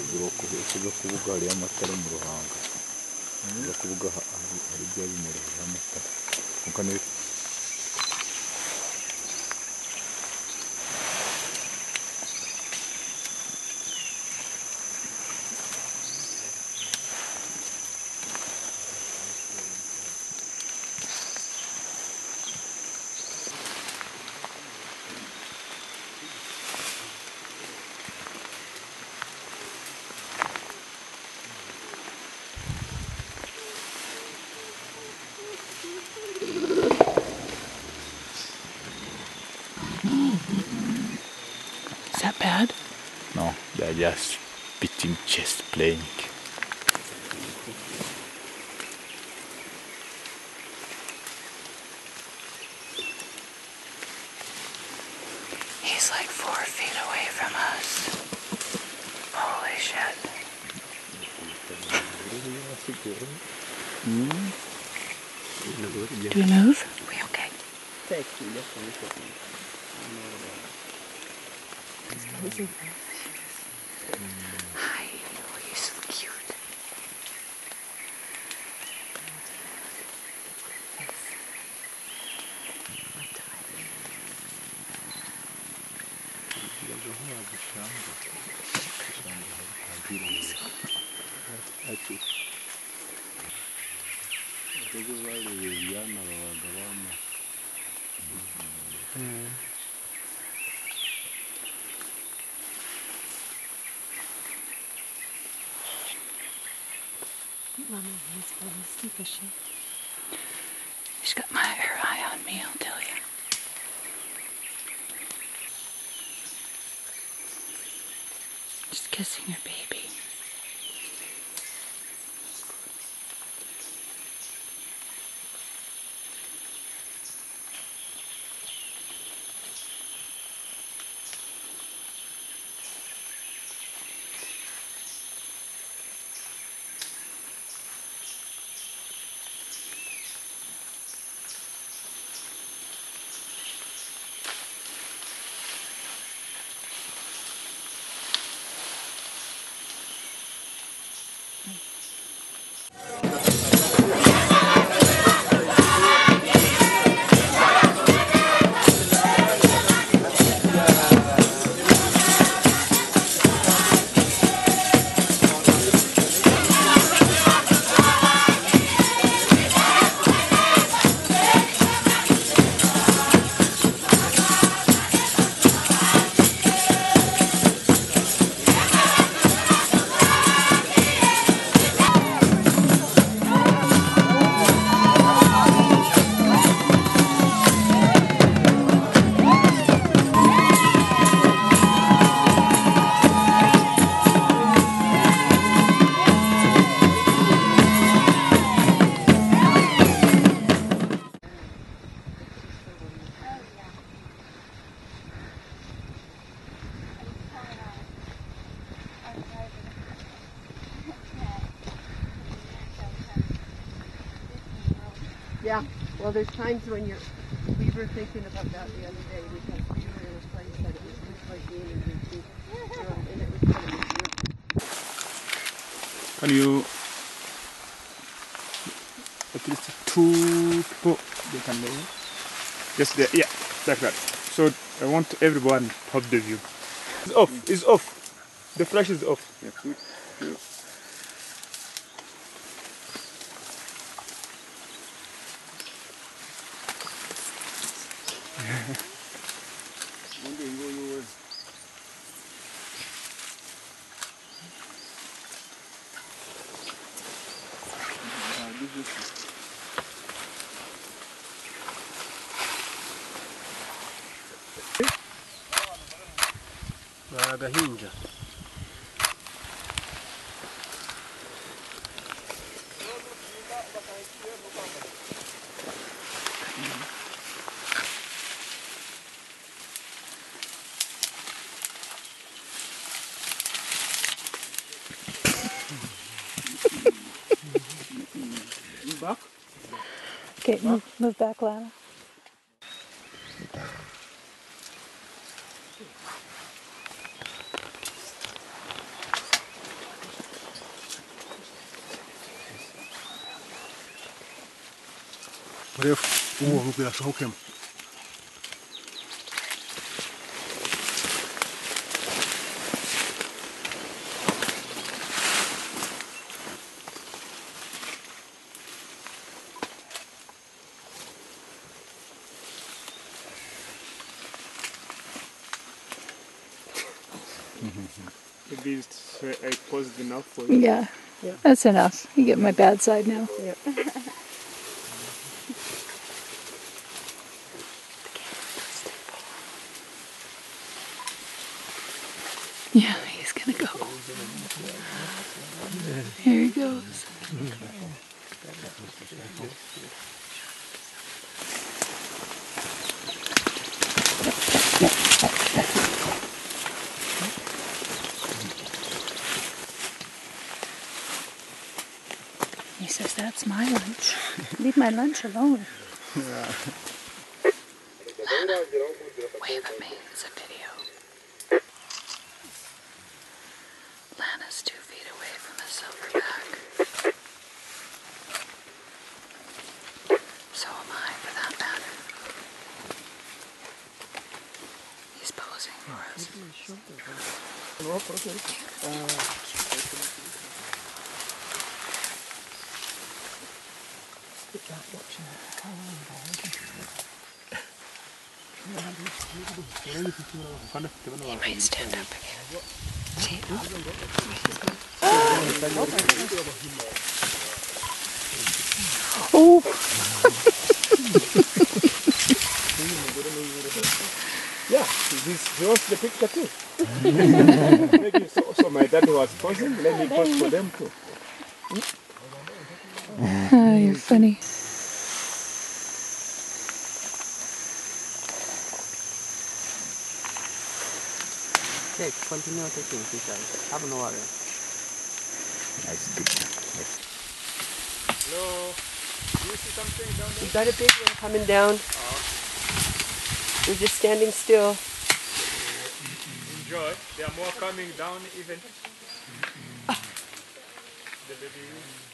ubwoko bwo kubuga hariyo amatara mu ruhanga ubwoko bwo kubuga hari ibyo bimera hariho amatara no they are just beating chest playing He's like four feet away from us. Holy shit. Hmm? Do we move? we okay? Hi, oh, you're so cute. Mama has fallen asleep, is she? She's got my her eye on me, I'll tell you. She's kissing her baby. Yeah. Well, there's times when you're. We were thinking about that the other day because we were in a place that it was just like being in retreat, um, and it was kind of weird. Can you at least two people they can lay? Just there, yeah, like that. So I want everyone to have the view. It's off. It's off. The flash is off. One day go yours. Baraga. Okay, move, move back, Lana. Bref, ovo bi ja šaukem. Maybe it's, uh, I paused enough for you. Yeah. yeah. That's enough. You get my bad side now. Yeah, he's gonna go. Here he goes. He says, That's my lunch. Leave my lunch alone. Wave at me. It's a video. Lana's two feet away from a silverback. So am I, for that matter. He's posing for us. He might stand up again. Oh, Yeah, he wants the picture too. So, so my dad was posing, let me pose for them too. Oh you're funny. Okay, continue taking pictures. Have no worry. Nice picture. Yes. Hello, do you see something down there? We got a big one coming down. Ah, We're just standing still. Enjoy. There are more coming down even. Ah. The baby.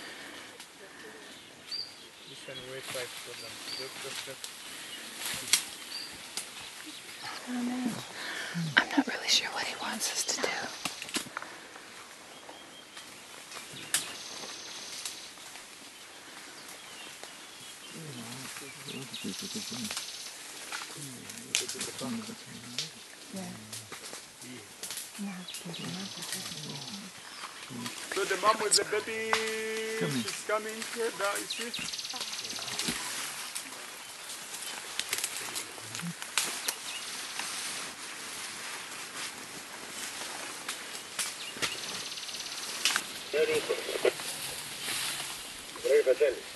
This can wait five seconds. Just, just, just. I'm not really sure what he wants us to do. So the mom with the baby, she's coming here. There, you see? González.